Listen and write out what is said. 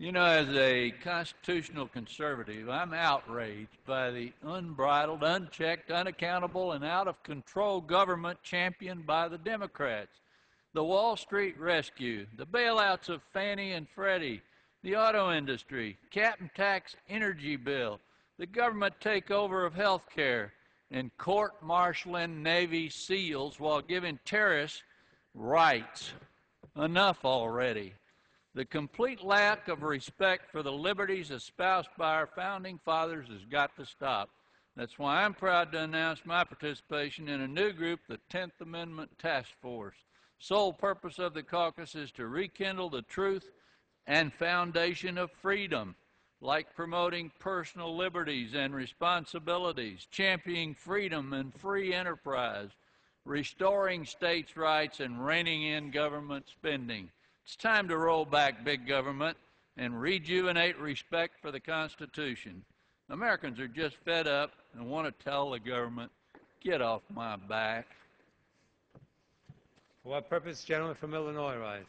You know, as a constitutional conservative, I'm outraged by the unbridled, unchecked, unaccountable, and out of control government championed by the Democrats. The Wall Street rescue, the bailouts of Fannie and Freddie, the auto industry, cap and tax energy bill, the government takeover of health care, and court martialing Navy SEALs while giving terrorists rights. Enough already. The complete lack of respect for the liberties espoused by our founding fathers has got to stop. That's why I'm proud to announce my participation in a new group, the 10th Amendment Task Force. Sole purpose of the caucus is to rekindle the truth and foundation of freedom, like promoting personal liberties and responsibilities, championing freedom and free enterprise, restoring states' rights, and reining in government spending. It's time to roll back big government and rejuvenate respect for the Constitution. Americans are just fed up and want to tell the government, get off my back. For what purpose, gentleman from Illinois rise?